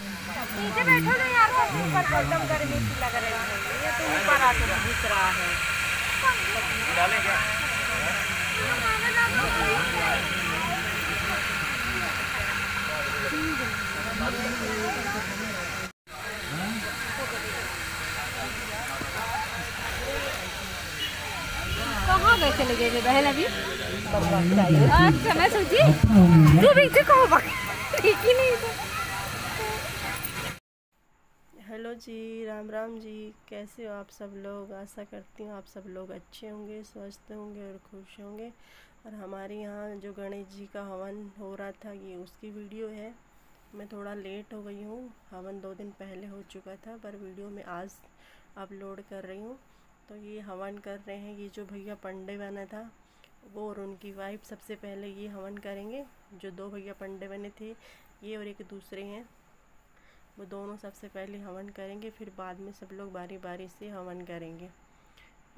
नीचे बैठो ना यार ऊपर एकदम गर्मी सी लग रही है। ये तो ऊपर आके घुस रहा है। डालें क्या? कहाँ गए चले गए थे बहन अभी? अच्छा मैं सोची तू भी कहाँ भाग ठीक ही नहीं था। हेलो जी, राम राम जी। कैसे हो आप सब लोग? आशा करती हूँ आप सब लोग अच्छे होंगे, स्वस्थ होंगे और खुश होंगे। और हमारे यहाँ जो गणेश जी का हवन हो रहा था, ये उसकी वीडियो है। मैं थोड़ा लेट हो गई हूँ। हवन दो दिन पहले हो चुका था, पर वीडियो में आज अपलोड कर रही हूँ। तो ये हवन कर रहे हैं, ये जो भैया पंडे बना था, वो और उनकी वाइफ सबसे पहले ये हवन करेंगे। जो दो भैया पंडे बने थे, ये और एक दूसरे हैं। वो दोनों सबसे पहले हवन करेंगे, फिर बाद में सब लोग बारी बारी से हवन करेंगे।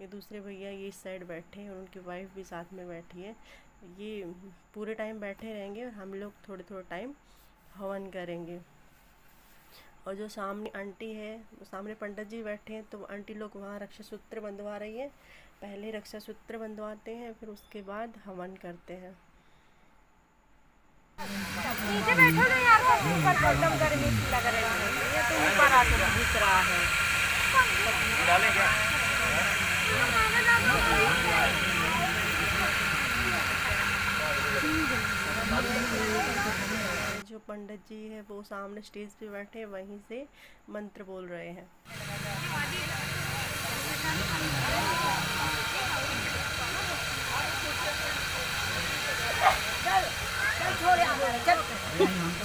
ये दूसरे भैया ये इस साइड बैठे हैं और उनकी वाइफ भी साथ में बैठी है। ये पूरे टाइम बैठे रहेंगे और हम लोग थोड़े थोड़े टाइम हवन करेंगे। और जो सामने आंटी है वो सामने पंडित जी बैठे हैं तो आंटी लोग वहाँ रक्षा सूत्र बंधवा रही है। पहले रक्षा सूत्र बंधवाते हैं, फिर उसके बाद हवन करते हैं। नीचे एकदम गर्मी लग रही है। ये तो ऊपर आके घुस रहा है। डालें क्या? जो पंडित जी है वो सामने स्टेज पे बैठे वहीं से मंत्र बोल रहे हैं। कौन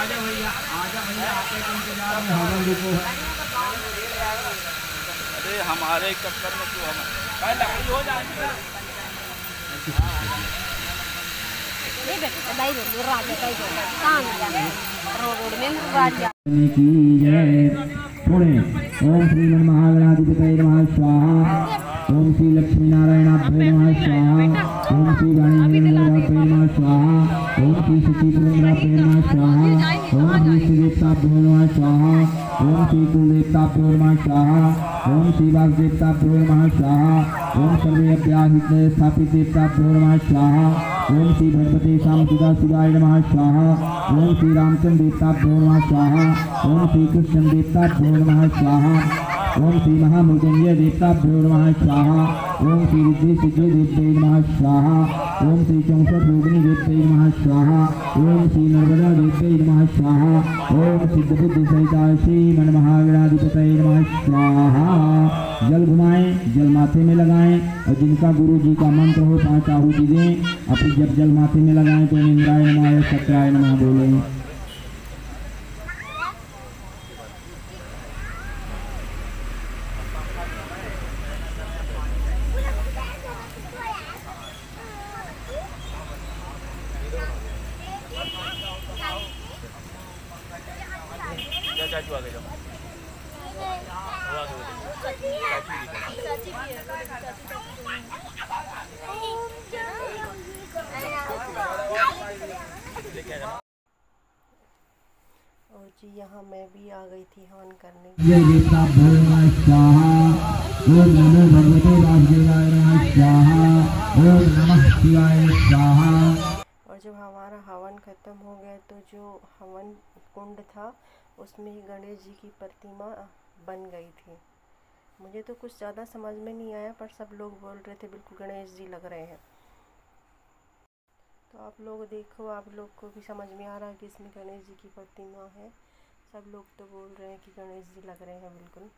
आजा भैया आजा भैया आपके इंतज़ार में हवन रुको अरे हमारे चक्कर में तू हम भाई लकड़ी हो जाएगी नहीं बेटा दाई दो राजा दाई दो काम जा रोड रोड में राजा। की जय। पुणे ओम श्री मन महागणाधिपतये नमः स्वाहा। ओम श्री लक्ष्मी नारायणाभ्ये नमः स्वाहा। श्री श्रीदेवताभ्यो नमः स्वाहा। ओम श्री कुल देवता नमः स्वाहा। ओम श्री देवता नमः स्वाहा। ओम सर्वेभ्याहिते स्थापित देवता नमः स्वाहा। ओम श्री भगवते श्याम सुधा शिवाय नमः स्वाहा। ओम श्री रामचंद्र देवता नमः स्वाहा। ओम श्री कृष्ण देवता नमः स्वाहा। ओम श्री महामृत्युंजय देवताभ्यो नमः स्वाहा ओम श्री रिद्धि सिद्धि देवते नमः स्वाहा ओम श्री चौसठ योगिनी देवते नमः स्वाहा ओम श्री नर्मदा देवते नमः स्वाहा ओम सिद्ध बुद्धि सहिता श्री मन महागणाधिपतये नमः स्वाहा जल घुमाएँ जल माथे में लगाएँ और जिनका गुरु जी का मंत्र हो पाँच आहुति दें अपनी जब जल माथे में लगाएँ तो इंद्राय नमः सत्राय नमः बोलें चाचू आगे जाओ और जी यहाँ मैं भी आ गई थी हवन करने। जय देवताभ्यो नमः स्वाहा। ओम नमो भगवते वासुदेवाय नमः स्वाहा। ओम नमः शिवाय स्वाहा। और जब हमारा हवन ख़त्म हो गया तो जो हवन कुंड था उसमें गणेश जी की प्रतिमा बन गई थी। मुझे तो कुछ ज़्यादा समझ में नहीं आया, पर सब लोग बोल रहे थे, बिल्कुल गणेश जी लग रहे हैं। तो आप लोग देखो, आप लोग को भी समझ में आ रहा है कि इसमें गणेश जी की प्रतिमा है। सब लोग तो बोल रहे हैं कि गणेश जी लग रहे हैं, बिल्कुल।